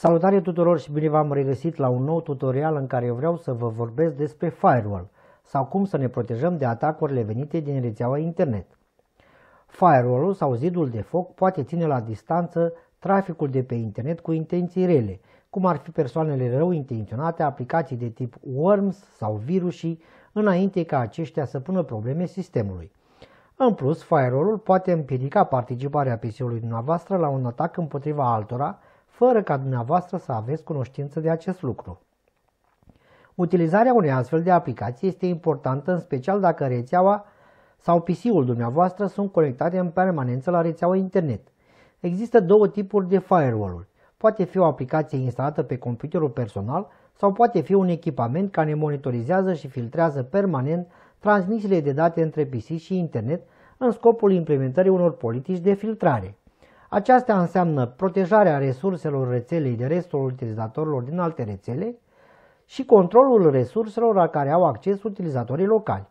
Salutare tuturor și bine v-am regăsit la un nou tutorial în care eu vreau să vă vorbesc despre firewall sau cum să ne protejăm de atacurile venite din rețeaua internet. Firewall-ul sau zidul de foc poate ține la distanță traficul de pe internet cu intenții rele, cum ar fi persoanele rău intenționate, aplicații de tip worms sau virusii, înainte ca aceștia să pună probleme sistemului. În plus, firewall-ul poate împiedica participarea PC-ului dumneavoastră la un atac împotriva altora, fără ca dumneavoastră să aveți cunoștință de acest lucru. Utilizarea unei astfel de aplicații este importantă, în special dacă rețeaua sau PC-ul dumneavoastră sunt conectate în permanență la rețeaua internet. Există două tipuri de firewall-uri. Poate fi o aplicație instalată pe computerul personal sau poate fi un echipament care monitorizează și filtrează permanent transmisiile de date între PC și internet în scopul implementării unor politici de filtrare. Aceasta înseamnă protejarea resurselor rețelei de restul utilizatorilor din alte rețele și controlul resurselor la care au acces utilizatorii locali.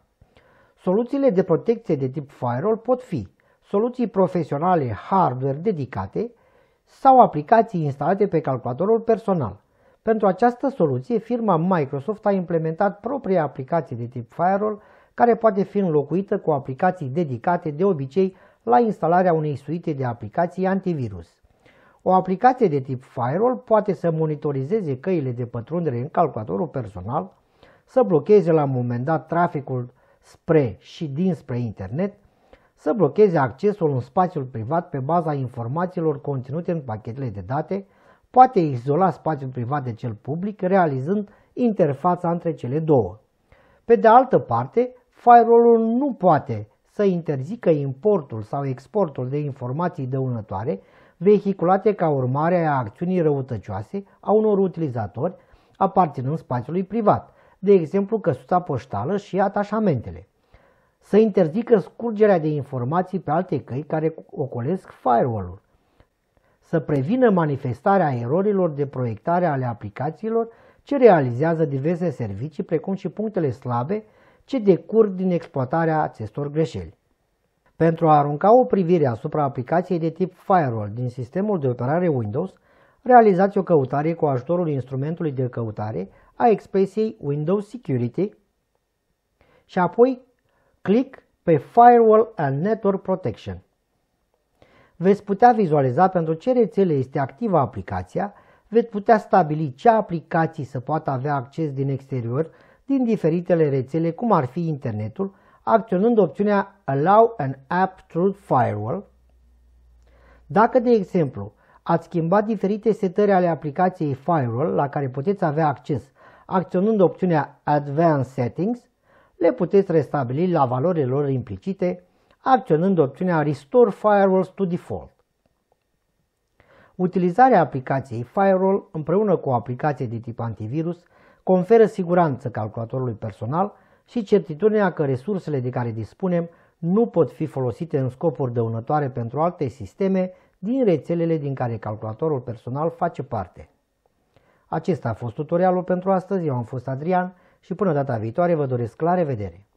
Soluțiile de protecție de tip firewall pot fi soluții profesionale hardware dedicate sau aplicații instalate pe calculatorul personal. Pentru această soluție, firma Microsoft a implementat propria aplicație de tip firewall care poate fi înlocuită cu aplicații dedicate de obicei la instalarea unei suite de aplicații antivirus. O aplicație de tip firewall poate să monitorizeze căile de pătrundere în calculatorul personal, să blocheze la un moment dat traficul spre și dinspre internet, să blocheze accesul în spațiul privat pe baza informațiilor conținute în pachetele de date, poate izola spațiul privat de cel public, realizând interfața între cele două. Pe de altă parte, firewall-ul nu poate să interzică importul sau exportul de informații dăunătoare vehiculate ca urmare a acțiunii răutăcioase a unor utilizatori aparținând spațiului privat, de exemplu căsuța poștală și atașamentele. Să interzică scurgerea de informații pe alte căi care ocolesc firewall-ul. Să prevină manifestarea erorilor de proiectare ale aplicațiilor ce realizează diverse servicii, precum și punctele slabe ce decurg din exploatarea acestor greșeli. Pentru a arunca o privire asupra aplicației de tip Firewall din sistemul de operare Windows, realizați o căutare cu ajutorul instrumentului de căutare a expresiei Windows Security și apoi click pe Firewall and Network Protection. Veți putea vizualiza pentru ce rețele este activă aplicația, veți putea stabili ce aplicații să poată avea acces din exterior din diferitele rețele, cum ar fi internetul, acționând opțiunea Allow an App Through Firewall. Dacă, de exemplu, ați schimbat diferite setări ale aplicației Firewall la care puteți avea acces acționând opțiunea Advanced Settings, le puteți restabili la valorile lor implicite acționând opțiunea Restore Firewalls to Default. Utilizarea aplicației Firewall împreună cu o aplicație de tip antivirus conferă siguranță calculatorului personal și certitudinea că resursele de care dispunem nu pot fi folosite în scopuri dăunătoare pentru alte sisteme din rețelele din care calculatorul personal face parte. Acesta a fost tutorialul pentru astăzi, eu am fost Adrian și până data viitoare vă doresc la revedere!